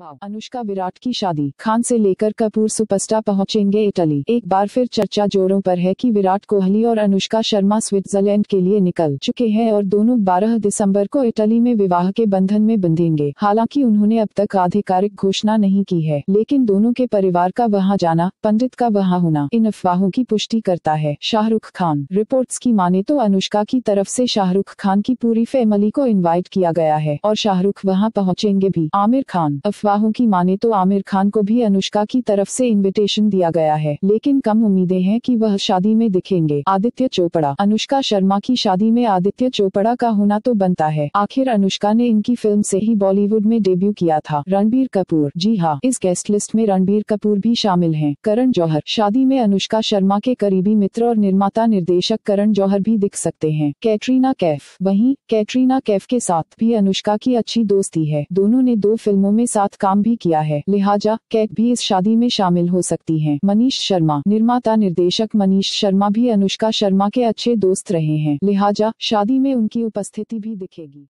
अनुष्का विराट की शादी। खान से लेकर कपूर सुपरस्टार पहुँचेंगे इटली। एक बार फिर चर्चा जोरों पर है कि विराट कोहली और अनुष्का शर्मा स्विट्जरलैंड के लिए निकल चुके हैं और दोनों 12 दिसंबर को इटली में विवाह के बंधन में बंधेंगे। हालाँकि उन्होंने अब तक आधिकारिक घोषणा नहीं की है, लेकिन दोनों के परिवार का वहाँ जाना, पंडित का वहाँ होना, इन अफवाहों की पुष्टि करता है। शाहरुख खान। रिपोर्ट की माने तो अनुष्का की तरफ़ ऐसी शाहरुख खान की पूरी फैमिली को इन्वाइट किया गया है और शाहरुख वहाँ पहुँचेंगे भी। आमिर खान। अफवाहों की माने तो आमिर खान को भी अनुष्का की तरफ़ से इनविटेशन दिया गया है। लेकिन कम उम्मीदें हैं कि वह शादी में दिखेंगे। आदित्य चोपड़ा। अनुष्का शर्मा की शादी में आदित्य चोपड़ा का होना तो बनता है। आखिर अनुष्का ने इनकी फ़िल्म से ही बॉलीवुड में डेब्यू किया था। रणबीर कपूर। जी हाँ इस गेस्ट लिस्ट में रणबीर कपूर भी शामिल है। करण जौहर। शादी में अनुष्का शर्मा के करीबी मित्र और निर्माता निर्देशक करण जौहर भी दिख सकते हैं। कैटरीना कैफ। वहीं, कैटरीना कैफ के साथ भी अनुष्का की अच्छी दोस्ती है। दोनों ने दो फ़िल्मों में साथ काम भी भी किया है। लिहाजा, कैक भी इस शादी में शामिल हो सकती हैं। मनीष शर्मा, निर्माता निर्देशक मनीष शर्मा भी अनुष्का शर्मा के अच्छे दोस्त रहे हैं। लिहाजा, शादी में उनकी उपस्थिति भी दिखेगी।